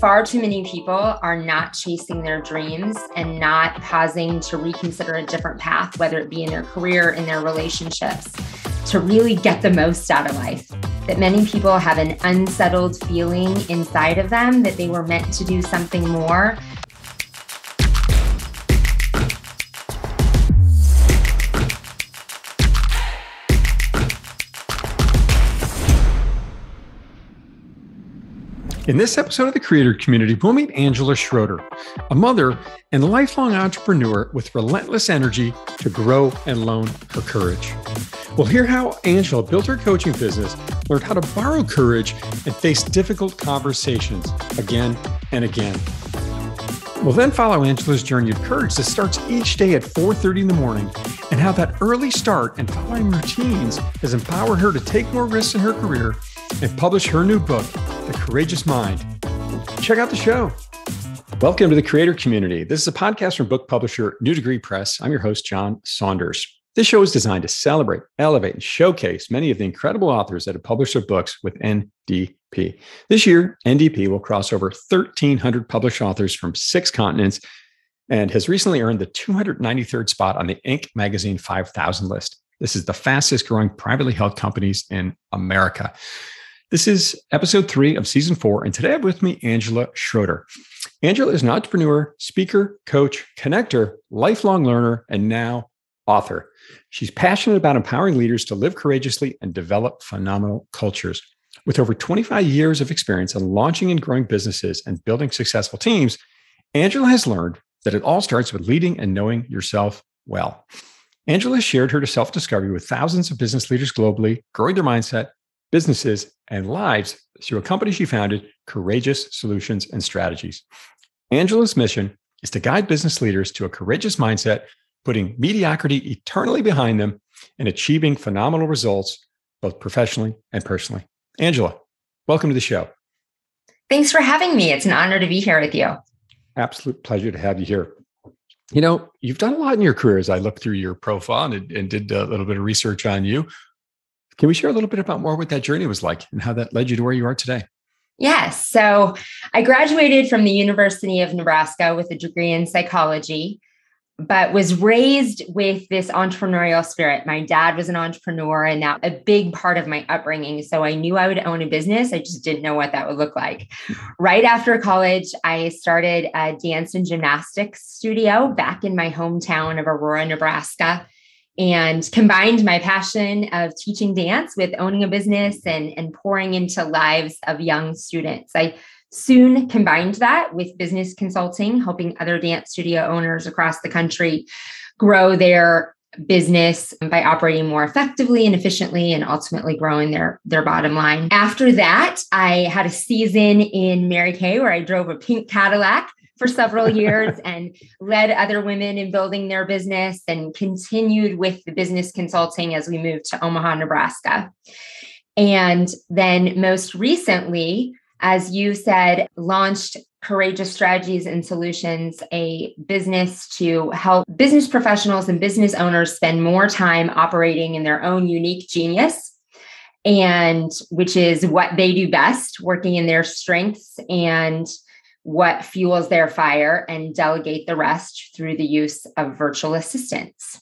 Far too many people are not chasing their dreams and not pausing to reconsider a different path, whether it be in their career, in their relationships, to really get the most out of life. That many people have an unsettled feeling inside of them that they were meant to do something more, In this episode of the Creator Community, we'll meet Angela Schroeder, a mother and lifelong entrepreneur with relentless energy to grow and loan her courage. We'll hear how Angela built her coaching business, learned how to borrow courage, and face difficult conversations again and again. We'll then follow Angela's journey of courage that starts each day at 4:30 in the morning and how that early start and following routines has empowered her to take more risks in her career and publish her new book, The Courageous Mind. Check out the show. Welcome to the creator community. This is a podcast from book publisher New Degree Press. I'm your host, John Saunders. This show is designed to celebrate, elevate, and showcase many of the incredible authors that have published their books with NDP. This year, NDP will cross over 1,300 published authors from six continents and has recently earned the 293rd spot on the Inc. magazine 5000 list. This is the fastest growing privately held companies in America. This is episode three of season four, and today I have with me Angela Schroeder. Angela is an entrepreneur, speaker, coach, connector, lifelong learner, and now author. She's passionate about empowering leaders to live courageously and develop phenomenal cultures. With over 25 years of experience in launching and growing businesses and building successful teams, Angela has learned that it all starts with leading and knowing yourself well. Angela shared her self discovery with thousands of business leaders globally, growing their mindset, businesses, and lives through a company she founded, Courageous Solutions and Strategies. Angela's mission is to guide business leaders to a courageous mindset, putting mediocrity eternally behind them and achieving phenomenal results, both professionally and personally. Angela, welcome to the show. Thanks for having me. It's an honor to be here with you. Absolute pleasure to have you here. You know, you've done a lot in your career as I looked through your profile and, and did a little bit of research on you. Can we share a little bit about more what that journey was like and how that led you to where you are today? Yes. So I graduated from the University of Nebraska with a degree in psychology, but was raised with this entrepreneurial spirit. My dad was an entrepreneur, and that a big part of my upbringing. So I knew I would own a business. I just didn't know what that would look like. Right after college, I started a dance and gymnastics studio back in my hometown of Aurora, Nebraska and combined my passion of teaching dance with owning a business and, and pouring into lives of young students. I soon combined that with business consulting, helping other dance studio owners across the country grow their business by operating more effectively and efficiently and ultimately growing their their bottom line. After that, I had a season in Mary Kay where I drove a pink Cadillac for several years and led other women in building their business and continued with the business consulting as we moved to Omaha, Nebraska. And then most recently, as you said, launched Courageous Strategies and Solutions, a business to help business professionals and business owners spend more time operating in their own unique genius and which is what they do best, working in their strengths and what fuels their fire and delegate the rest through the use of virtual assistants.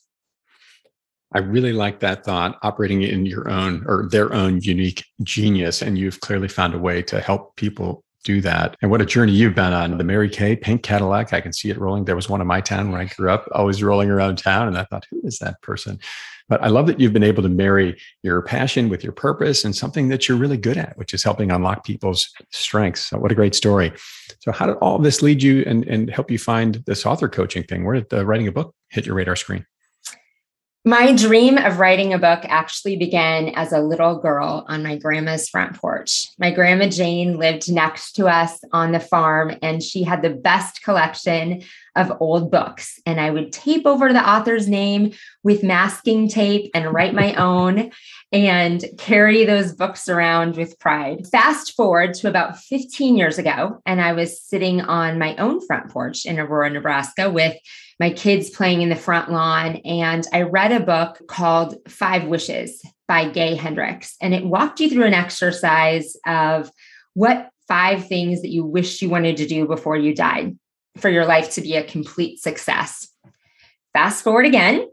I really like that thought, operating in your own or their own unique genius. And you've clearly found a way to help people do that. And what a journey you've been on. The Mary Kay pink Cadillac, I can see it rolling. There was one in my town where I grew up, always rolling around town. And I thought, who is that person? But I love that you've been able to marry your passion with your purpose and something that you're really good at, which is helping unlock people's strengths. So what a great story. So how did all this lead you and, and help you find this author coaching thing? Where did the writing a book hit your radar screen? My dream of writing a book actually began as a little girl on my grandma's front porch. My grandma Jane lived next to us on the farm, and she had the best collection of old books. And I would tape over the author's name with masking tape and write my own and carry those books around with pride. Fast forward to about 15 years ago, and I was sitting on my own front porch in Aurora, Nebraska with my kids playing in the front lawn. And I read a book called Five Wishes by Gay Hendricks. And it walked you through an exercise of what five things that you wished you wanted to do before you died for your life to be a complete success. Fast forward again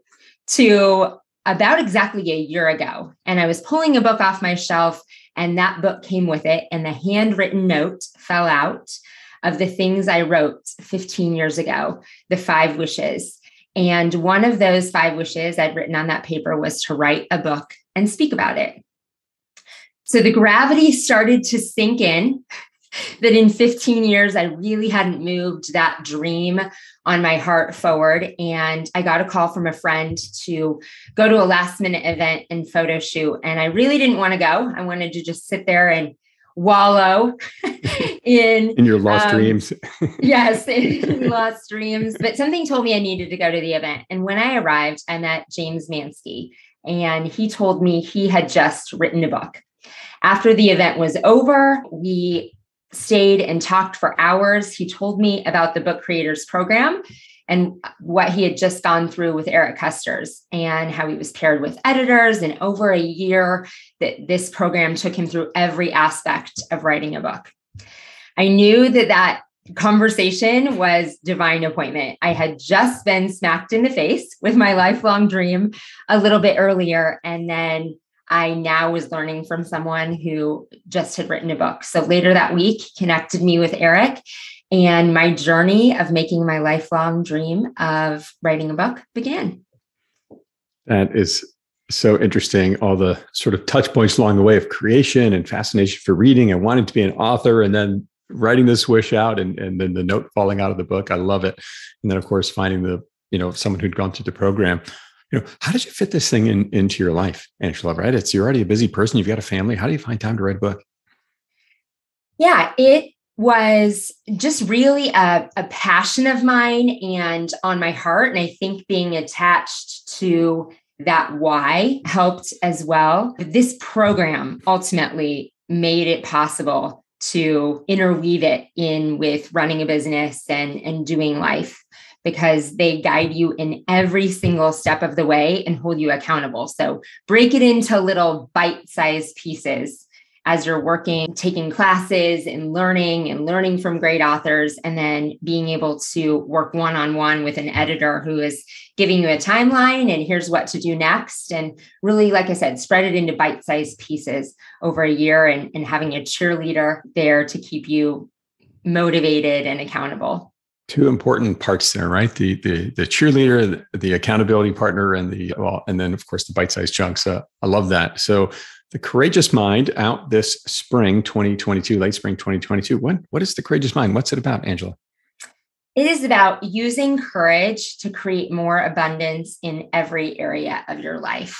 to about exactly a year ago, and I was pulling a book off my shelf, and that book came with it, and the handwritten note fell out of the things I wrote 15 years ago, the five wishes. And one of those five wishes I'd written on that paper was to write a book and speak about it. So the gravity started to sink in that in 15 years, I really hadn't moved that dream on my heart forward. And I got a call from a friend to go to a last minute event and photo shoot. And I really didn't want to go. I wanted to just sit there and wallow in in your lost um, dreams. yes, in lost dreams. But something told me I needed to go to the event. And when I arrived, I met James Mansky, and he told me he had just written a book. After the event was over, we stayed and talked for hours. He told me about the Book Creators Program and what he had just gone through with Eric Koester's and how he was paired with editors. And over a year, that this program took him through every aspect of writing a book. I knew that that conversation was divine appointment. I had just been smacked in the face with my lifelong dream a little bit earlier. And then I now was learning from someone who just had written a book. So later that week, connected me with Eric and my journey of making my lifelong dream of writing a book began. That is so interesting. All the sort of touch points along the way of creation and fascination for reading and wanting to be an author and then writing this wish out and, and then the note falling out of the book. I love it. And then of course finding the, you know, someone who'd gone through the program. You know, how did you fit this thing in, into your life, Angela? Right? It's you're already a busy person. You've got a family. How do you find time to write a book? Yeah, it was just really a, a, passion of mine and on my heart. And I think being attached to that why helped as well. This program ultimately made it possible to interweave it in with running a business and, and doing life because they guide you in every single step of the way and hold you accountable. So break it into little bite sized pieces as you're working, taking classes and learning and learning from great authors, and then being able to work one on one with an editor who is giving you a timeline and here's what to do next. And really, like I said, spread it into bite sized pieces over a year and, and having a cheerleader there to keep you motivated and accountable. Two important parts there right? The the, the cheerleader the, the, accountability partner and the well and then of course the bite-sized chunks. Uh, i love that. So the Courageous Mind out this spring 2022, late spring 2022. When, what is The Courageous Mind? What's it about, Angela? It is about using courage to create more abundance in every area of your life.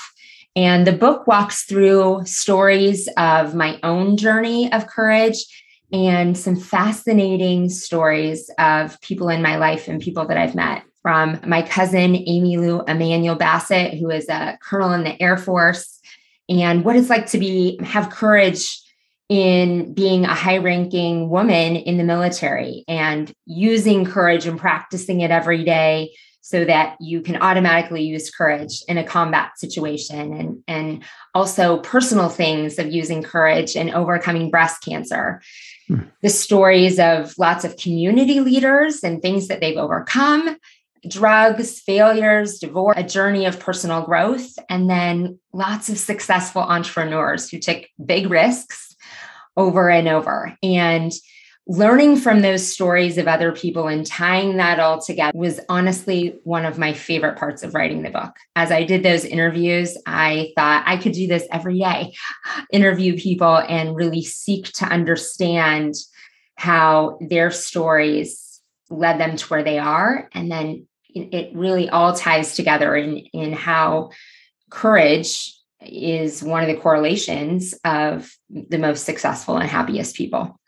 And the book walks through stories of my own journey of courage and some fascinating stories of people in my life and people that I've met from my cousin, Amy Lou Emanuel Bassett, who is a colonel in the Air Force and what it's like to be have courage in being a high ranking woman in the military and using courage and practicing it every day so that you can automatically use courage in a combat situation and and also personal things of using courage and overcoming breast cancer hmm. the stories of lots of community leaders and things that they've overcome drugs, failures, divorce, a journey of personal growth, and then lots of successful entrepreneurs who took big risks over and over. And learning from those stories of other people and tying that all together was honestly one of my favorite parts of writing the book. As I did those interviews, I thought I could do this every day interview people and really seek to understand how their stories led them to where they are and then it really all ties together in in how courage is one of the correlations of the most successful and happiest people.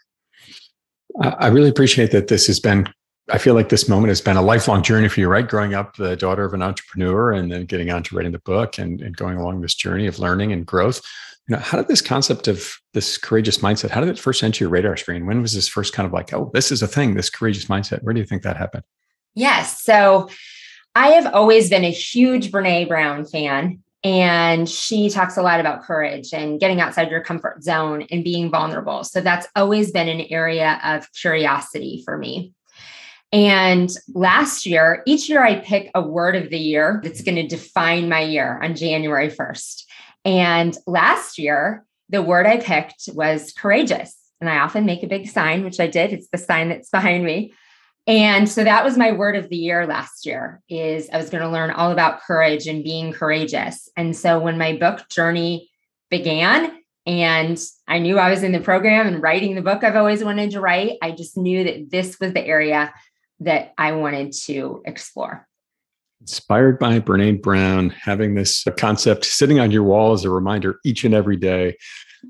I really appreciate that this has been I feel like this moment has been a lifelong journey for you, right? Growing up the daughter of an entrepreneur and then getting on to writing the book and, and going along this journey of learning and growth. You know, how did this concept of this courageous mindset, how did it first enter your radar screen? When was this first kind of like, oh, this is a thing, this courageous mindset? Where do you think that happened? Yes. So I have always been a huge Brene Brown fan. And she talks a lot about courage and getting outside your comfort zone and being vulnerable. So that's always been an area of curiosity for me. And last year, each year I pick a word of the year that's going to define my year on January 1st. And last year, the word I picked was courageous. And I often make a big sign, which I did. It's the sign that's behind me. And so that was my word of the year last year is I was going to learn all about courage and being courageous. And so when my book journey began and I knew I was in the program and writing the book I've always wanted to write, I just knew that this was the area that I wanted to explore. Inspired by Brene Brown, having this concept sitting on your wall as a reminder each and every day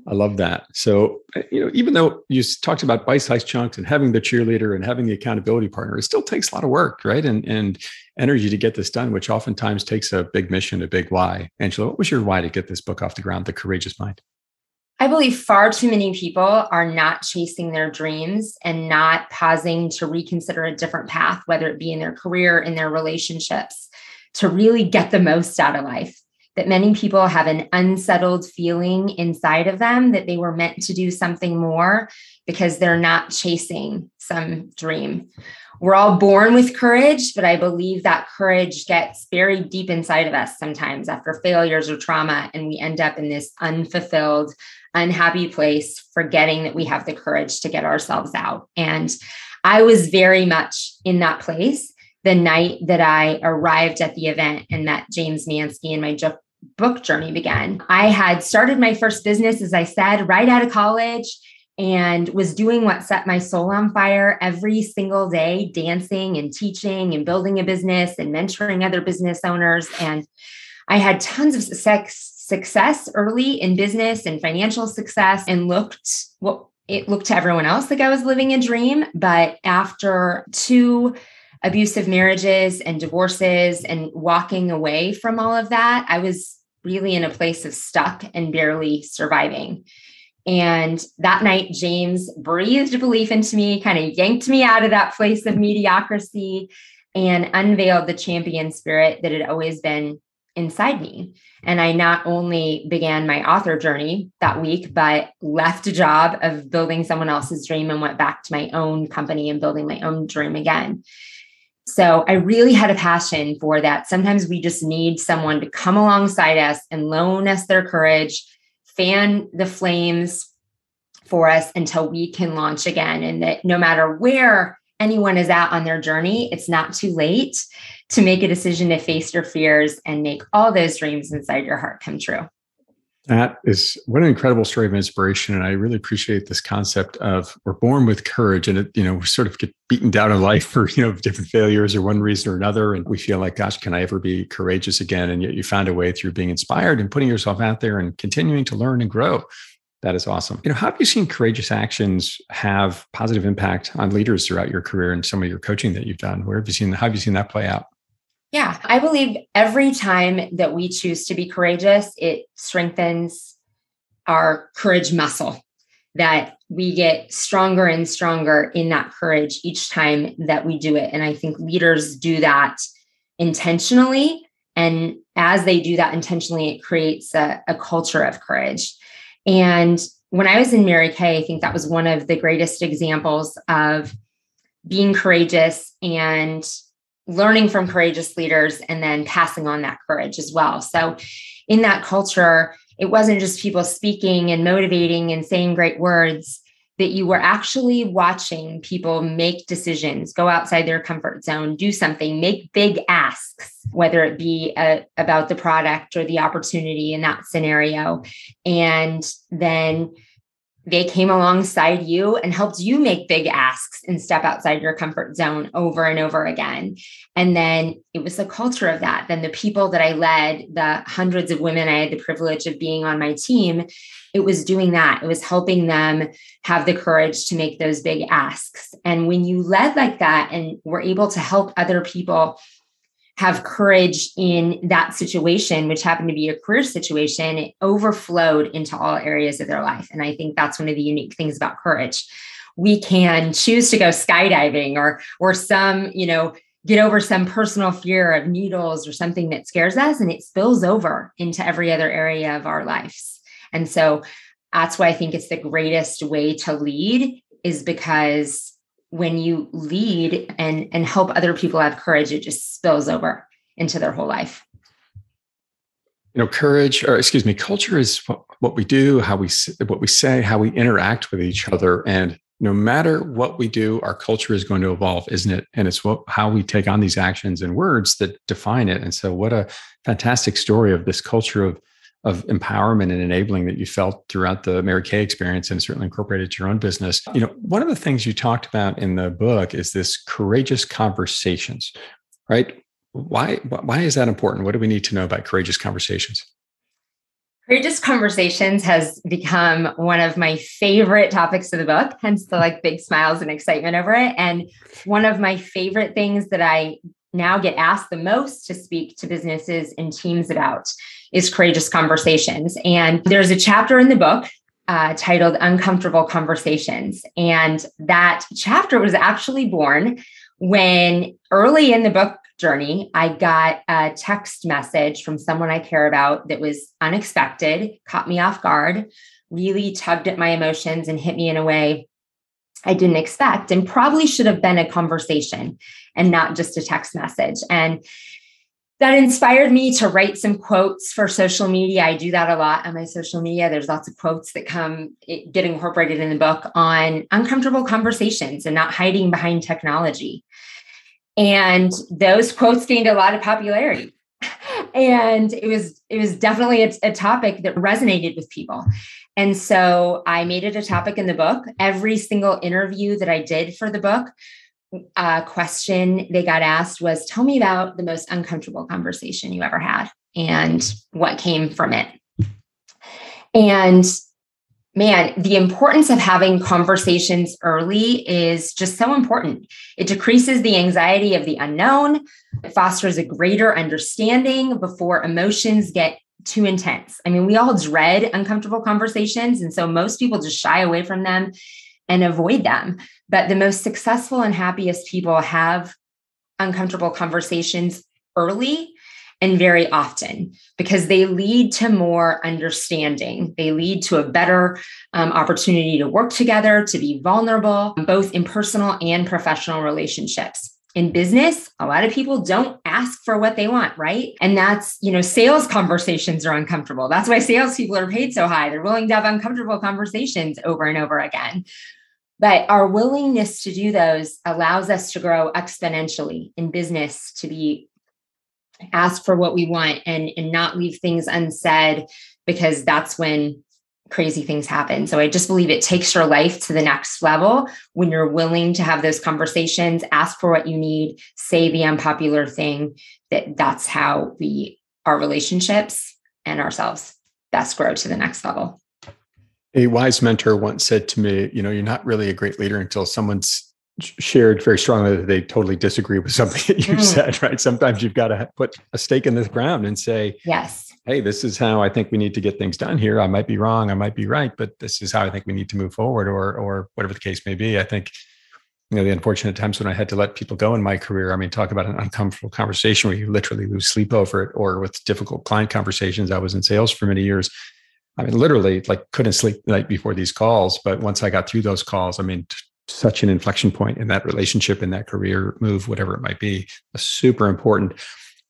I love that. So, uh, you know, even though you talked about bite-sized chunks and having the cheerleader and having the accountability partner, it still takes a lot of work, right? And and energy to get this done, which oftentimes takes a big mission, a big why. Angela, what was your why to get this book off the ground, The Courageous Mind? I believe far too many people are not chasing their dreams and not pausing to reconsider a different path, whether it be in their career, in their relationships, to really get the most out of life that many people have an unsettled feeling inside of them that they were meant to do something more because they're not chasing some dream. We're all born with courage, but I believe that courage gets buried deep inside of us sometimes after failures or trauma, and we end up in this unfulfilled, unhappy place, forgetting that we have the courage to get ourselves out. And I was very much in that place the night that I arrived at the event and met James Mansky and my book journey began. I had started my first business, as I said, right out of college and was doing what set my soul on fire every single day, dancing and teaching and building a business and mentoring other business owners. And I had tons of success, success early in business and financial success and looked well, it looked to everyone else like I was living a dream. But after two abusive marriages and divorces and walking away from all of that, I was really in a place of stuck and barely surviving. And that night, James breathed belief into me, kind of yanked me out of that place of mediocrity and unveiled the champion spirit that had always been inside me. And I not only began my author journey that week, but left a job of building someone else's dream and went back to my own company and building my own dream again. So I really had a passion for that. Sometimes we just need someone to come alongside us and loan us their courage, fan the flames for us until we can launch again. And that no matter where anyone is at on their journey, it's not too late to make a decision to face your fears and make all those dreams inside your heart come true. That is what an incredible story of inspiration. And I really appreciate this concept of we're born with courage and it, you know, we sort of get beaten down in life for, you know, different failures or one reason or another. And we feel like, gosh, can I ever be courageous again? And yet you found a way through being inspired and putting yourself out there and continuing to learn and grow. That is awesome. You know, how have you seen courageous actions have positive impact on leaders throughout your career and some of your coaching that you've done? Where have you seen how have you seen that play out? Yeah, I believe every time that we choose to be courageous, it strengthens our courage muscle, that we get stronger and stronger in that courage each time that we do it. And I think leaders do that intentionally. And as they do that intentionally, it creates a, a culture of courage. And when I was in Mary Kay, I think that was one of the greatest examples of being courageous and learning from courageous leaders and then passing on that courage as well. So, in that culture, it wasn't just people speaking and motivating and saying great words, that you were actually watching people make decisions, go outside their comfort zone, do something, make big asks, whether it be a, uh, about the product or the opportunity in that scenario. And then they came alongside you and helped you make big asks and step outside your comfort zone over and over again. And then it was the culture of that. Then the people that I led, the hundreds of women I had the privilege of being on my team, it was doing that. It was helping them have the courage to make those big asks. And when you led like that and were able to help other people have courage in that situation, which happened to be a career situation, it overflowed into all areas of their life. And I think that's one of the unique things about courage. We can choose to go skydiving or or some, you know, get over some personal fear of needles or something that scares us and it spills over into every other area of our lives. And so that's why I think it's the greatest way to lead is because when you lead and and help other people have courage it just spills over into their whole life. You know courage or excuse me culture is what, we do how we what we say how we interact with each other. And no matter what we do our culture is going to evolve isn't it? And it's what how we take on these actions and words that define it. And so what a fantastic story of this culture of of empowerment and enabling that you felt throughout the Mary Kay experience and certainly incorporated your own business. You know, one of the things you talked about in the book is this courageous conversations, right? Why why is that important? What do we need to know about courageous conversations? Courageous conversations has become one of my favorite topics of the book, hence the like big smiles and excitement over it. And one of my favorite things that I now get asked the most to speak to businesses and teams about is courageous conversations. And there's a chapter in the book uh, titled Uncomfortable Conversations. And that chapter was actually born when early in the book journey, I got a text message from someone I care about that was unexpected, caught me off guard, really tugged at my emotions and hit me in a way I didn't expect, and probably should have been a conversation and not just a text message. And that inspired me to write some quotes for social media. I do that a lot on my social media. There's lots of quotes that come eh, get incorporated in the book on uncomfortable conversations and not hiding behind technology. And those quotes gained a lot of popularity. And it was it was definitely a, a topic that resonated with people. And so I made it a topic in the book. Every single interview that I did for the book uh, question they got asked was tell me about the most uncomfortable conversation you ever had and what came from it. And man the importance of having conversations early is just so important. It decreases the anxiety of the unknown. It fosters a greater understanding before emotions get too intense. I mean we all dread uncomfortable conversations and so most people just shy away from them and avoid them. But the most successful and happiest people have uncomfortable conversations early and very often because they lead to more understanding. They lead to a better um, opportunity to work together, to be vulnerable, both in personal and professional relationships. In business, a lot of people don't ask for what they want, right? And that's, you know, sales conversations are uncomfortable. That's why salespeople are paid so high. They're willing to have uncomfortable conversations over and over again. But our willingness to do those allows us to grow exponentially in business, to be asked for what we want and, and not leave things unsaid, because that's when crazy things happen. So I just believe it takes your life to the next level when you're willing to have those conversations, ask for what you need, say the unpopular thing, that that's how we our relationships and ourselves best grow to the next level. A wise mentor once said to me, you know, you're not really a great leader until someone's shared very strongly that they totally disagree with something that you mm. said, right? Sometimes you've got to put a stake in the ground and say, yes, hey, this is how I think we need to get things done here. I might be wrong, I might be right, but this is how I think we need to move forward, or or whatever the case may be. I think you know the unfortunate times when I had to let people go in my career. I mean, talk about an uncomfortable conversation where you literally lose sleep over it, or with difficult client conversations. I was in sales for many years I mean, literally, like couldn't sleep the night before these calls. But once I got through those calls, I mean, t- such an inflection point in that relationship, in that career move, whatever it might be, super important.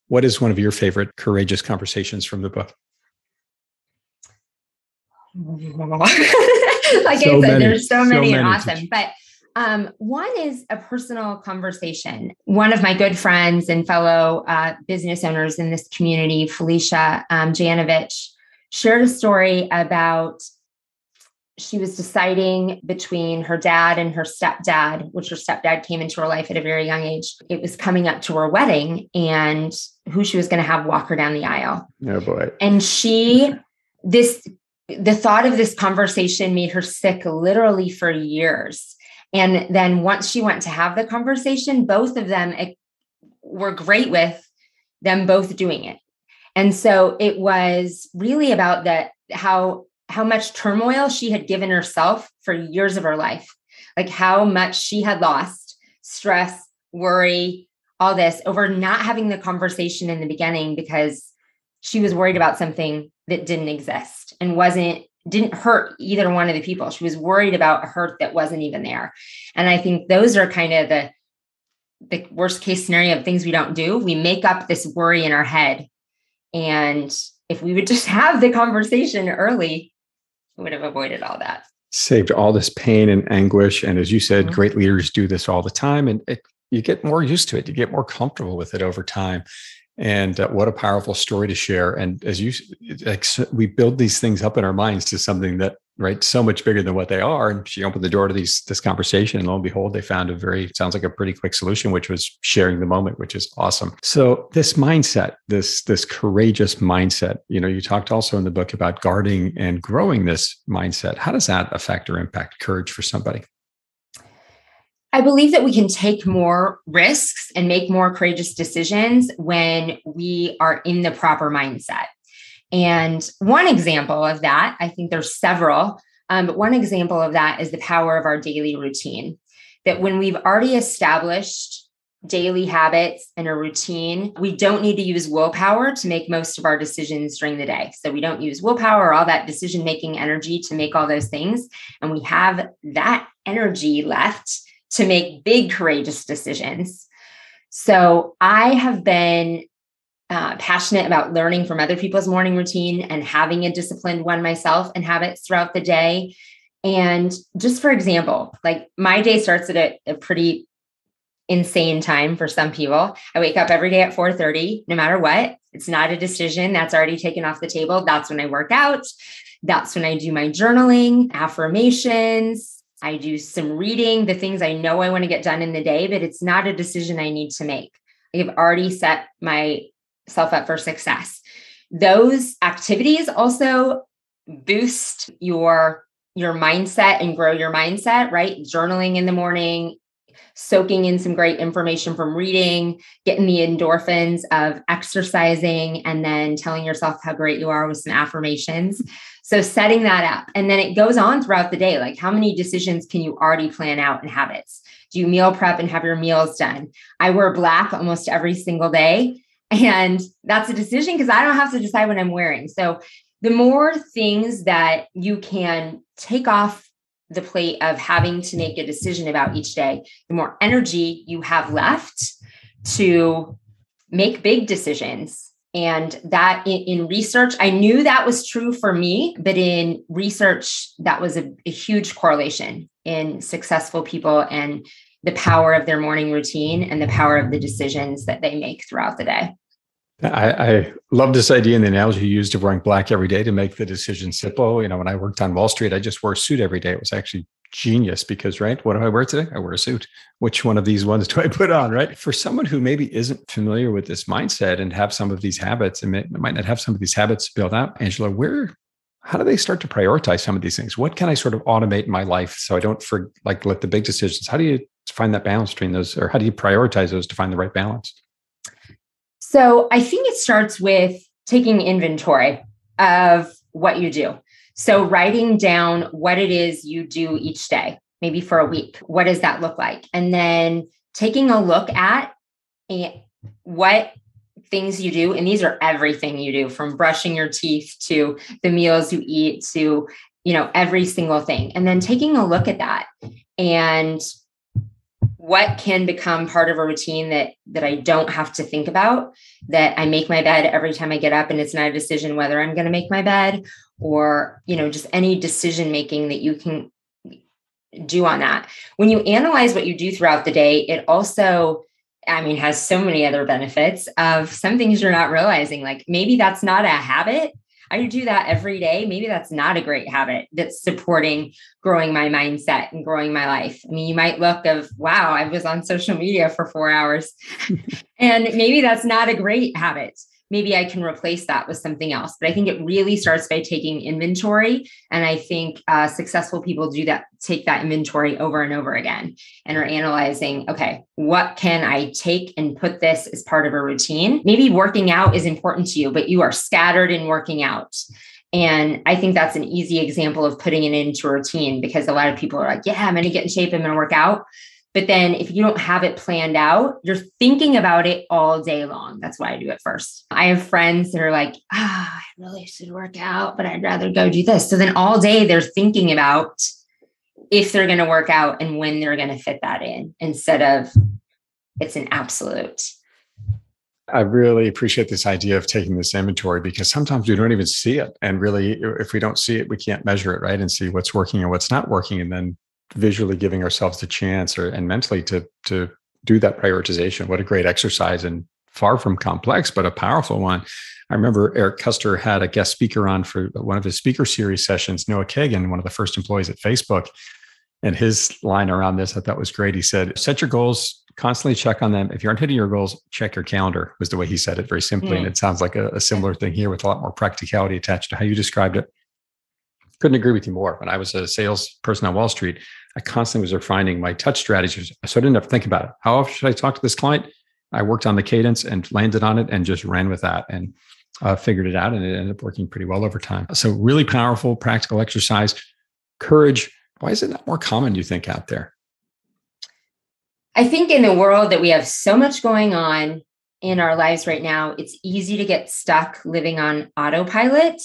What is one of your favorite courageous conversations from the book? like so I said, many, there's so many, so many and awesome. But um, one is a personal conversation. One of my good friends and fellow uh, business owners in this community, Felicia um, Janovich, shared a story about she was deciding between her dad and her stepdad, which her stepdad came into her life at a very young age. It was coming up to her wedding and who she was going to have walk her down the aisle. Oh boy. And she, this, the thought of this conversation made her sick literally for years. And then once she went to have the conversation, both of them eh, were great with them both doing it. And so it was really about that how how much turmoil she had given herself for years of her life. Like how much she had lost, stress, worry, all this over not having the conversation in the beginning because she was worried about something that didn't exist and wasn't didn't hurt either one of the people. She was worried about a hurt that wasn't even there. And I think those are kind of the the worst case scenario of things we don't do. We make up this worry in our head. And if we would just have the conversation early, we would have avoided all that. Saved all this pain and anguish. And as you said, mm-hmm. great leaders do this all the time. And it, you get more used to it. You get more comfortable with it over time. And uh, what a powerful story to share. And as you, like, we build these things up in our minds to something that right so much bigger than what they are and she opened the door to these this conversation and lo and behold they found a very sounds like a pretty quick solution which was sharing the moment which is awesome. So this mindset this this courageous mindset you know you talked also in the book about guarding and growing this mindset. How does that affect or impact courage for somebody? I believe that we can take more risks and make more courageous decisions when we are in the proper mindset. And one example of that, I think there's several, um, but one example of that is the power of our daily routine. That when we've already established daily habits and a routine, we don't need to use willpower to make most of our decisions during the day. So we don't use willpower or all that decision making energy to make all those things. And we have that energy left to make big, courageous decisions. So I have been uh, passionate about learning from other people's morning routine and having a disciplined one myself and habits throughout the day. And just for example, like my day starts at a, a pretty insane time for some people. I wake up every day at 4:30, no matter what. It's not a decision that's already taken off the table. That's when I work out. That's when I do my journaling, affirmations. I do some reading, the things I know I want to get done in the day, but it's not a decision I need to make. I've already set my self up for success. Those activities also boost your your mindset and grow your mindset, right? Journaling in the morning, soaking in some great information from reading, getting the endorphins of exercising, and then telling yourself how great you are with some affirmations. So, setting that up. And then it goes on throughout the day. Like, how many decisions can you already plan out in habits? Do you meal prep and have your meals done? I wear black almost every single day. And that's a decision because I don't have to decide what I'm wearing. So the more things that you can take off the plate of having to make a decision about each day, the more energy you have left to make big decisions. And that in, in, research, I knew that was true for me, but in research, that was a, a huge correlation in successful people and the power of their morning routine and the power of the decisions that they make throughout the day. I, I, love this idea and the analogy you used of wearing black every day to make the decision simple. You know, when I worked on Wall Street, I just wore a suit every day. It was actually genius because, right? What do I wear today? I wear a suit. Which one of these ones do I put on, right? For someone who maybe isn't familiar with this mindset and have some of these habits and may, might not have some of these habits built out, Angela, where, how do they start to prioritize some of these things? What can I sort of automate in my life so I don't for like let the big decisions? How do you find that balance between those, or how do you prioritize those to find the right balance? So I think it starts with taking inventory of what you do. So writing down what it is you do each day, maybe for a week. What does that look like? And then taking a look at eh, what things you do and these are everything you do from brushing your teeth to the meals you eat to you know every single thing and then taking a look at that and what can become part of a routine that that I don't have to think about that I make my bed every time I get up and it's not a decision whether I'm going to make my bed or you know just any decision making that you can do on that. When you analyze what you do throughout the day it also I mean has so many other benefits of some things you're not realizing like maybe that's not a habit I do that every day. Maybe that's not a great habit that's supporting growing my mindset and growing my life. I mean, you might look of, wow, I was on social media for four hours. and maybe that's not a great habit maybe I can replace that with something else. But I think it really starts by taking inventory. And I think uh, successful people do that, take that inventory over and over again and are analyzing, okay, what can I take and put this as part of a routine? Maybe working out is important to you, but you are scattered in working out. And I think that's an easy example of putting it into a routine because a lot of people are like, yeah, I'm going to get in shape, I'm going to work out But then if you don't have it planned out, you're thinking about it all day long. That's why I do it first. I have friends that are like, ah, I really should work out, but I'd rather go do this. So then all day they're thinking about if they're going to work out and when they're going to fit that in instead of it's an absolute. I really appreciate this idea of taking this inventory because sometimes we don't even see it. And really, if we don't see it, we can't measure it, right? And see what's working and what's not working. And then visually giving ourselves the chance or and mentally to to do that prioritization. What a great exercise and far from complex, but a powerful one. I remember Eric Koester had a guest speaker on for one of his speaker series sessions, Noah Kagan, one of the first employees at Facebook. And his line around this I thought was great. He said, set your goals, constantly check on them. If you aren't hitting your goals, check your calendar, was the way he said it very simply. Mm. And it sounds like a, a similar thing here with a lot more practicality attached to how you described it couldn't agree with you more. When I was a salesperson on Wall Street, I constantly was refining my touch strategies. So I didn't have to think about it. How often should I talk to this client? I worked on the cadence and landed on it and just ran with that and uh, figured it out. And it ended up working pretty well over time. So, really powerful, practical exercise. Courage. Why is it not more common, you think, out there? I think in the world that we have so much going on in our lives right now, it's easy to get stuck living on autopilot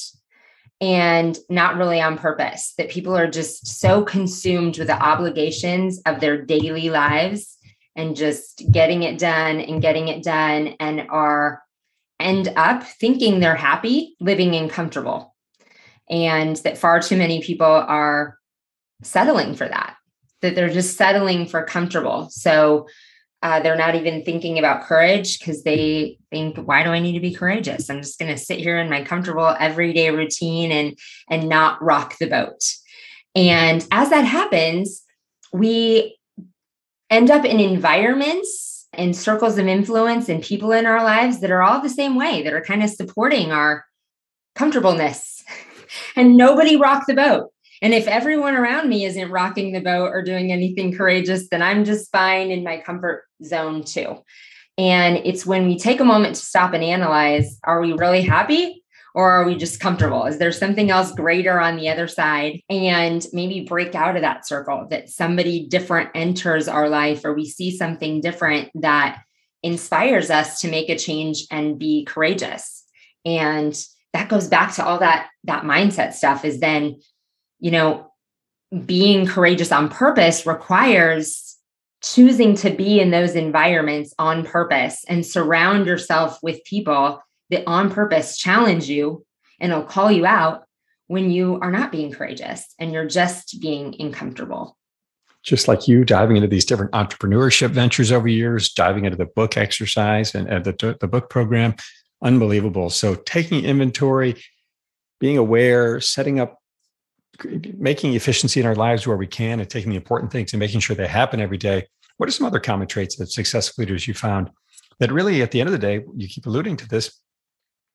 and not really on purpose, that people are just so consumed with the obligations of their daily lives and just getting it done and getting it done and are end up thinking they're happy living in comfortable and that far too many people are settling for that that they're just settling for comfortable. So uh, they're not even thinking about courage because they think, why do I need to be courageous? I'm just going to sit here in my comfortable everyday routine and and not rock the boat. And as that happens, we end up in environments and circles of influence and people in our lives that are all the same way, that are kind of supporting our comfortableness. and nobody rock the boat. And if everyone around me isn't rocking the boat or doing anything courageous, then I'm just fine in my comfort zone too. And it's when we take a moment to stop and analyze are we really happy or are we just comfortable? Is there something else greater on the other side? And maybe break out of that circle that somebody different enters our life or we see something different that inspires us to make a change and be courageous. And that goes back to all that that mindset stuff is then you know, being courageous on purpose requires choosing to be in those environments on purpose and surround yourself with people that on purpose challenge you and will call you out when you are not being courageous and you're just being uncomfortable. Just like you diving into these different entrepreneurship ventures over years, diving into the book exercise and, and the, the book program, unbelievable. So taking inventory, being aware, setting up making efficiency in our lives where we can and taking the important things and making sure they happen every day. What are some other common traits of successful leaders you found that really at the end of the day, you keep alluding to this,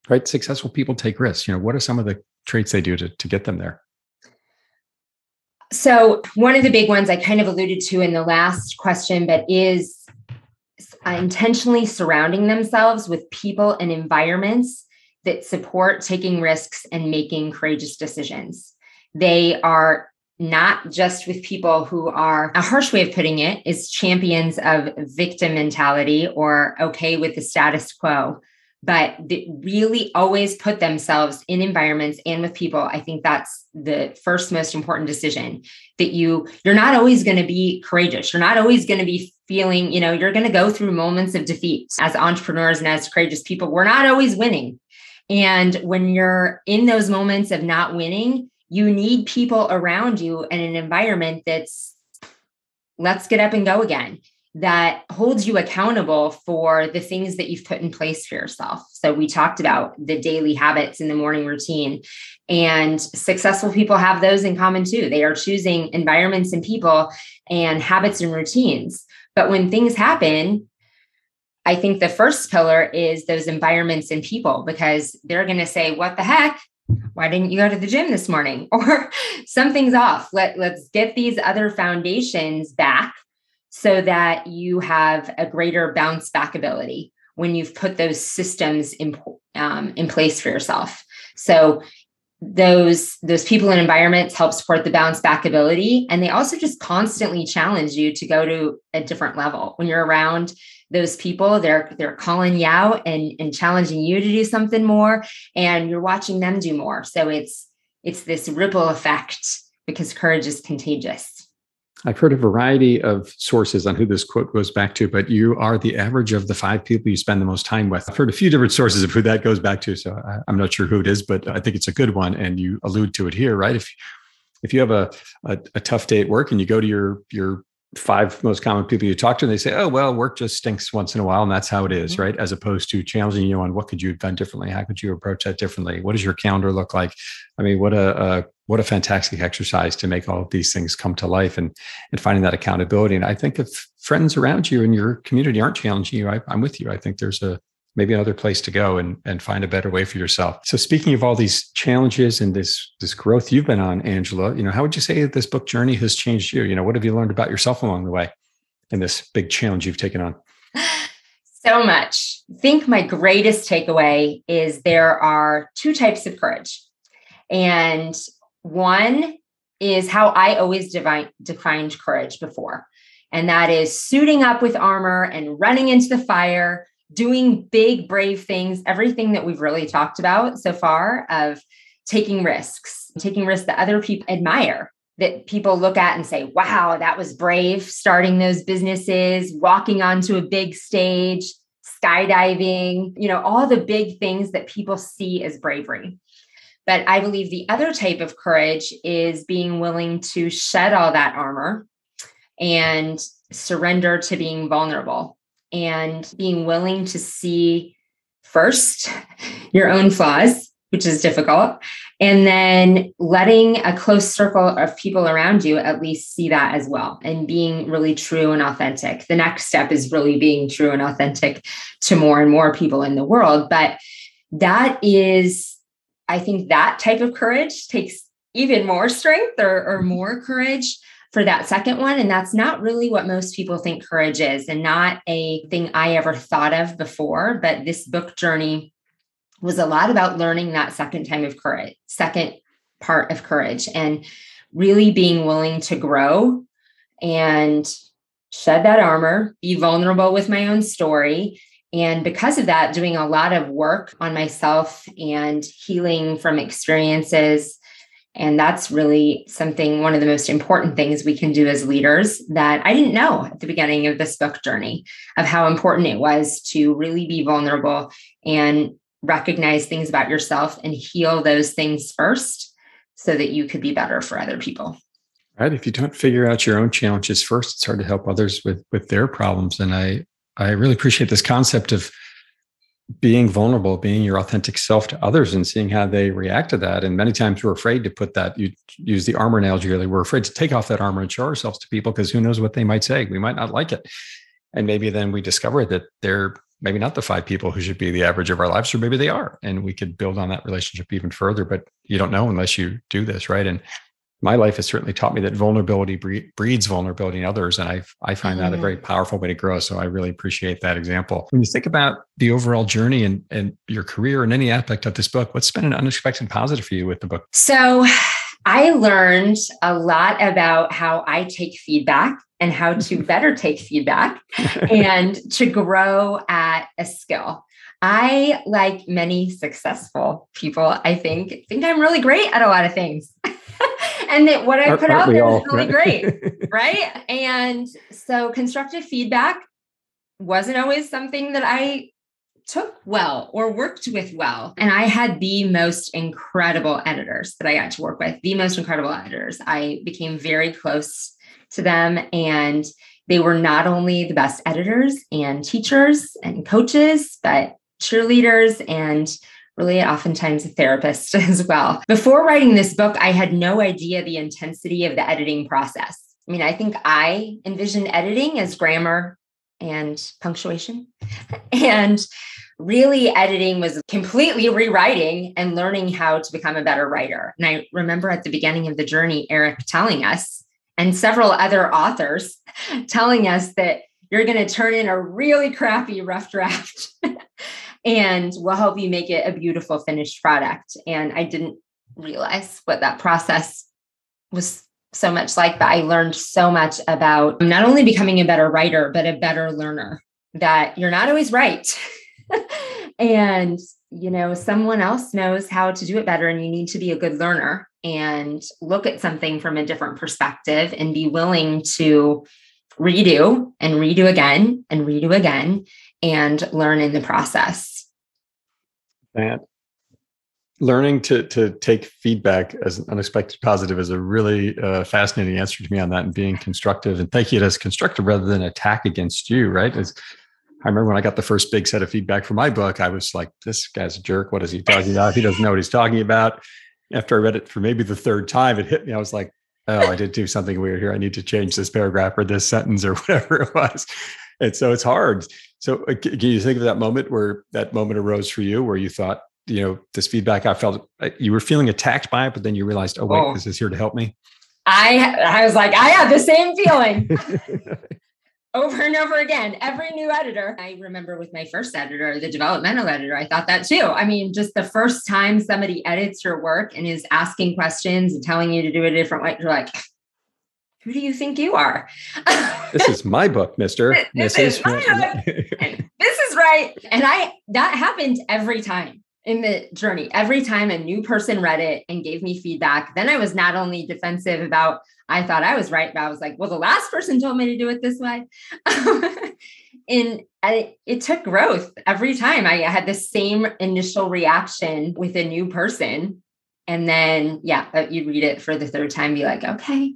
right? Successful people take risks. You know, what are some of the traits they do to, to get them there? So, one of the big ones I kind of alluded to in the last question, but is intentionally surrounding themselves with people and environments that support taking risks and making courageous decisions. They are not just with people who are, a harsh way of putting it is champions of victim mentality or okay with the status quo, but really always put themselves in environments and with people. I think that's the first most important decision that you, you're not always going to be courageous. You're not always going to be feeling, you know, you're going to go through moments of defeat as entrepreneurs and as courageous people. We're not always winning. And when you're in those moments of not winning, you need people around you and an environment that's let's get up and go again that holds you accountable for the things that you've put in place for yourself. So, we talked about the daily habits in the morning routine, and successful people have those in common too. They are choosing environments and people and habits and routines. But when things happen, I think the first pillar is those environments and people because they're going to say, What the heck? Why didn't you go to the gym this morning? Or something's off. Let let's get these other foundations back so that you have a greater bounce back ability when you've put those systems in um, in place for yourself. So those those people and environments help support the bounce back ability and they also just constantly challenge you to go to a different level. When you're around those people they're they're calling you out and and challenging you to do something more and you're watching them do more so it's it's this ripple effect because courage is contagious I've heard a variety of sources on who this quote goes back to, but you are the average of the five people you spend the most time with. I've heard a few different sources of who that goes back to, so I, am not sure who it is, but I think it's a good one, and you allude to it here, right? If if you have a, a, a tough day at work and you go to your your five most common people you talk to and they say oh well work just stinks once in a while and that's how it is, mm-hmm. right? As opposed to challenging you on what could you have done differently? How could you approach that differently? What does your calendar look like? I mean what a, a what a fantastic exercise to make all of these things come to life and and finding that accountability. And i think if friends around you in your community aren't challenging you I, i'm with you. I think there's a maybe another place to go and, and find a better way for yourself. So speaking of all these challenges and this this growth you've been on, Angela, you know, how would you say that this book journey has changed you? You know, what have you learned about yourself along the way in this big challenge you've taken on? So much. I think my greatest takeaway is there are two types of courage. And one is how I always divine, defined courage before. And that is suiting up with armor and running into the fire doing big, brave things, everything that we've really talked about so far of taking risks, taking risks that other people admire, that people look at and say, wow, that was brave, starting those businesses, walking onto a big stage, skydiving, you know, all the big things that people see as bravery. But I believe the other type of courage is being willing to shed all that armor and surrender to being vulnerable and being willing to see first your own flaws, which is difficult, and then letting a close circle of people around you at least see that as well and being really true and authentic. The next step is really being true and authentic to more and more people in the world. But that is, I think that type of courage takes even more strength or, or mm-hmm. more courage for that second one. And that's not really what most people think courage is, and not a thing I ever thought of before. But this book journey was a lot about learning that second time of courage, second part of courage, and really being willing to grow and shed that armor, be vulnerable with my own story. And because of that, doing a lot of work on myself and healing from experiences and that's really something, one of the most important things we can do as leaders that I didn't know at the beginning of this book journey of how important it was to really be vulnerable and recognize things about yourself and heal those things first so that you could be better for other people. Right. If you don't figure out your own challenges first, it's hard to help others with with their problems. And I I really appreciate this concept of being vulnerable, being your authentic self to others and seeing how they react to that. And many times we're afraid to put that, you use the armor analogy really, we're afraid to take off that armor and show ourselves to people because who knows what they might say. We might not like it. And maybe then we discover that they're maybe not the five people who should be the average of our lives, or maybe they are. And we could build on that relationship even further, but you don't know unless you do this, right? And my life has certainly taught me that vulnerability breeds vulnerability in others. And I, I find that a very mm-hmm. powerful way to grow. So I really appreciate that example. When you think about the overall journey and, and your career and any aspect of this book, what's been an unexpected positive for you with the book? So I learned a lot about how I take feedback and how to better take feedback and to grow at a skill. I, like many successful people, I think, think I'm really great at a lot of things. and that what I put out there all, was really right? great. right. And so constructive feedback wasn't always something that I took well or worked with well. And I had the most incredible editors that I got to work with, the most incredible editors. I became very close to them and they were not only the best editors and teachers and coaches, but cheerleaders and really oftentimes a therapist as well. Before writing this book, I had no idea the intensity of the editing process. I mean, I think I envisioned editing as grammar and punctuation. and really, editing was completely rewriting and learning how to become a better writer. And I remember at the beginning of the journey, Eric telling us, and several other authors telling us that you're going to turn in a really crappy rough draft and we'll help you make it a beautiful finished product. And I didn't realize what that process was so much like, but I learned so much about not only becoming a better writer, but a better learner, that you're not always right. and, you know, someone else knows how to do it better, and you need to be a good learner and look at something from a different perspective and be willing to redo and redo again and redo again and learn in the process. That learning to to take feedback as an unexpected positive is a really uh, fascinating answer to me on that and being constructive and taking it as constructive rather than attack against you right? I remember when i got the first big set of feedback for my book i was like this guy's a jerk. What is he talking about? He doesn't know what he's talking about. After i read it for maybe the third time it hit me. I was like oh i did do something weird here. I need to change this paragraph or this sentence or whatever it was and so it's hard. So uh, can you think of that moment where that moment arose for you where you thought you know this feedback i felt uh, you were feeling attacked by it but then you realized oh wait oh. this is here to help me? I i was like i had the same feeling. Over and over again. Every new editor i remember with my first editor the developmental editor i thought that too. I mean just the first time somebody edits your work and is asking questions and telling you to do it a different way you're like who do you think you are this is my book mister this, this is, my book. this is right and i that happened every time in the journey. Every time a new person read it and gave me feedback, then I was not only defensive about I thought I was right, but I was like, well, the last person told me to do it this way. and I, it took growth every time. I had the same initial reaction with a new person. And then, yeah, uh, you read it for the third time, be like, okay.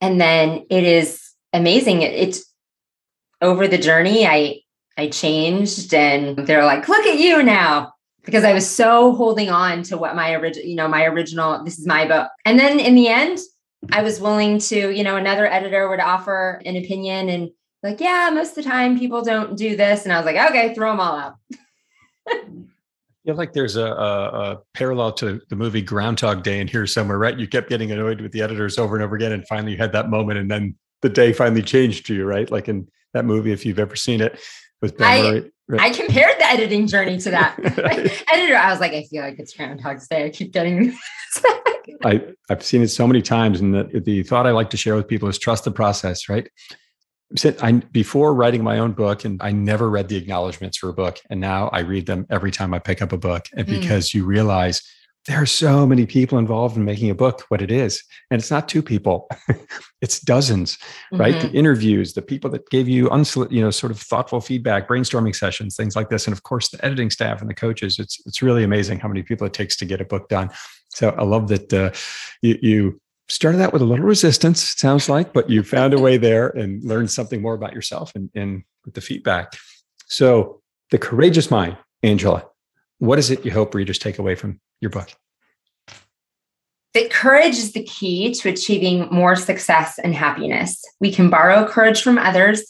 And then it is amazing. It, it's over the journey. I I changed and they're like, look at you now because I was so holding on to what my original, you know, my original, this is my book. And then in the end, I was willing to, you know, another editor would offer an opinion and like, yeah, most of the time people don't do this. And I was like, okay, throw them all out. Feel like there's a, a, a, parallel to the movie Groundhog Day in here somewhere, right? You kept getting annoyed with the editors over and over again, and finally you had that moment, and then the day finally changed to you, right? Like in that movie, if you've ever seen it, with Ben I, Murray. Right. I compared the editing journey to that. Editor, I was like, I feel like it's Groundhog's Day. I keep getting I, I've seen it so many times. And the, the thought I like to share with people is trust the process, right? I, before writing my own book, and I never read the acknowledgments for a book. And now I read them every time I pick up a book. And mm. because you realize there are so many people involved in making a book what it is and it's not two people it's dozens right mm-hmm. the interviews the people that gave you unsol- you know sort of thoughtful feedback brainstorming sessions things like this and of course the editing staff and the coaches it's it's really amazing how many people it takes to get a book done so i love that uh, you, you started out with a little resistance sounds like but you found a way there and learned something more about yourself and, and with the feedback so the courageous mind angela what is it you hope readers take away from your book? That courage is the key to achieving more success and happiness. We can borrow courage from others,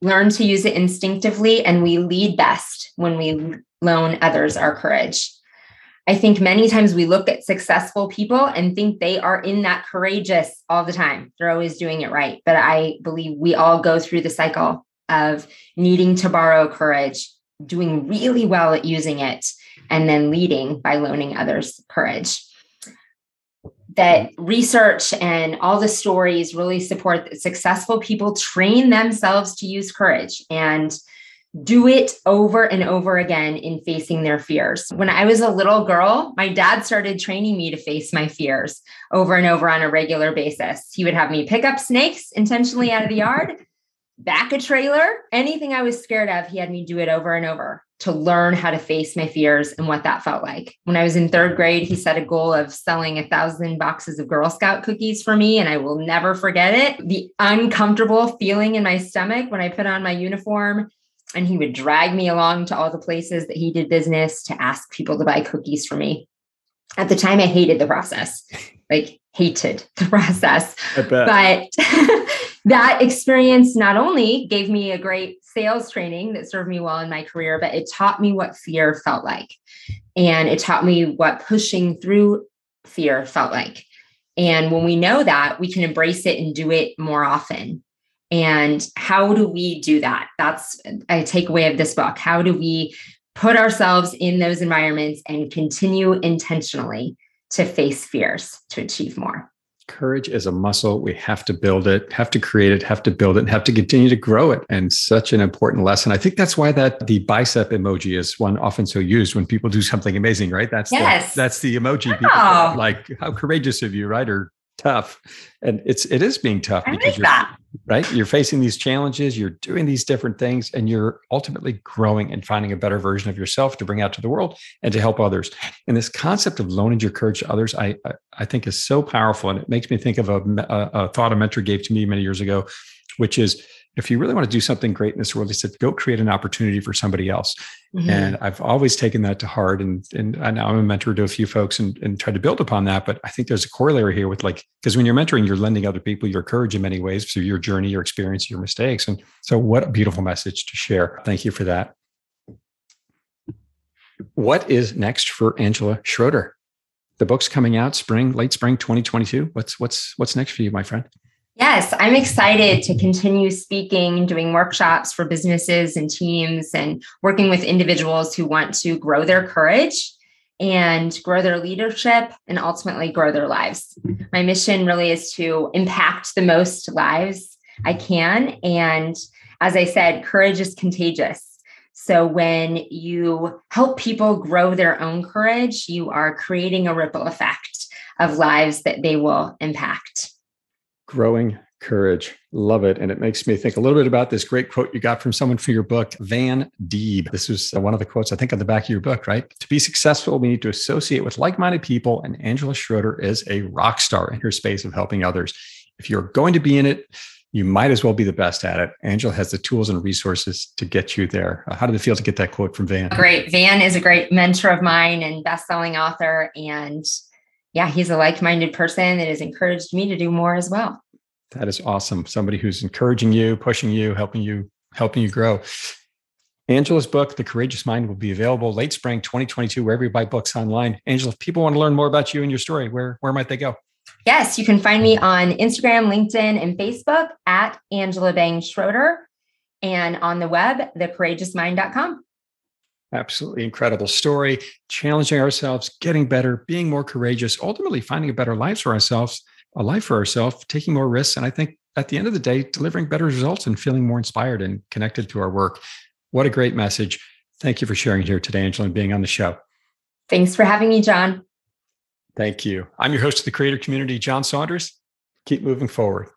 learn to use it instinctively, and we lead best when we loan others our courage. I think many times we look at successful people and think they are in that courageous all the time. They're always doing it right. But I believe we all go through the cycle of needing to borrow courage, doing really well at using it, and then leading by loaning others courage. That research and all the stories really support that successful people train themselves to use courage and do it over and over again in facing their fears. When I was a little girl, my dad started training me to face my fears over and over on a regular basis. He would have me pick up snakes intentionally out of the yard, back a trailer, anything I was scared of, he had me do it over and over to learn how to face my fears and what that felt like. When I was in third grade, he set a goal of selling a thousand boxes of Girl Scout cookies for me, and I will never forget it. The uncomfortable feeling in my stomach when I put on my uniform. And he would drag me along to all the places that he did business to ask people to buy cookies for me. At the time, I hated the process, like, hated the process. But that experience not only gave me a great sales training that served me well in my career, but it taught me what fear felt like. And it taught me what pushing through fear felt like. And when we know that, we can embrace it and do it more often. And how do we do that? That's a takeaway of this book. How do we put ourselves in those environments and continue intentionally to face fears to achieve more. Courage is a muscle. We have to build it, have to create it, have to build it, and have to continue to grow it. And such an important lesson. I think that's why that the bicep emoji is one often so used when people do something amazing, right? That's yes. the, that's the emoji. Oh. like how courageous of you, right? Or tough. And it's it is being tough I because you're that. right? You're facing these challenges you're doing these different things and you're ultimately growing and finding a better version of yourself to bring out to the world and to help others. And this concept of loaning your courage to others i i think is so powerful and it makes me think of a, a, a thought a mentor gave to me many years ago which is if you really want to do something great in this world, he said, go create an opportunity for somebody else. Mm-hmm. And I've always taken that to heart. And, and I now I'm a mentor to a few folks and, and try to build upon that. But I think there's a corollary here with like, because when you're mentoring, you're lending other people your courage in many ways through your journey, your experience, your mistakes. And so what a beautiful message to share. Thank you for that. What is next for Angela Schroeder? The book's coming out spring, late spring 2022. What's what's what's next for you, my friend? Yes, I'm excited to continue speaking, doing workshops for businesses and teams, and working with individuals who want to grow their courage and grow their leadership and ultimately grow their lives. My mission really is to impact the most lives I can. And as I said, courage is contagious. So when you help people grow their own courage, you are creating a ripple effect of lives that they will impact. Growing courage. Love it. And it makes me think a little bit about this great quote you got from someone for your book, Van Deeb. This was one of the quotes, I think, on the back of your book, right? To be successful, we need to associate with like minded people. And Angela Schroeder is a rock star in her space of helping others. If you're going to be in it, you might as well be the best at it. Angela has the tools and resources to get you there. Uh, how did it feel to get that quote from Van? Great. Van is a great mentor of mine and best-selling author. And yeah, he's a like-minded person that has encouraged me to do more as well. That is awesome. Somebody who's encouraging you, pushing you, helping you, helping you grow. Angela's book, The Courageous Mind, will be available late spring 2022, wherever you buy books online. Angela, if people want to learn more about you and your story, where, where might they go? Yes, you can find me on Instagram, LinkedIn, and Facebook at Angela Bangs Schroeder and on the web, thecourageousmind.com. Absolutely incredible story. Challenging ourselves, getting better, being more courageous, ultimately finding a better life for ourselves a life for ourselves, taking more risks. And I think at the end of the day, delivering better results and feeling more inspired and connected to our work. What a great message. Thank you for sharing here today, Angela, and being on the show. Thanks for having me, John. Thank you. I'm your host of the creator community, John Saunders. Keep moving forward.